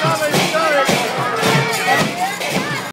Bravo.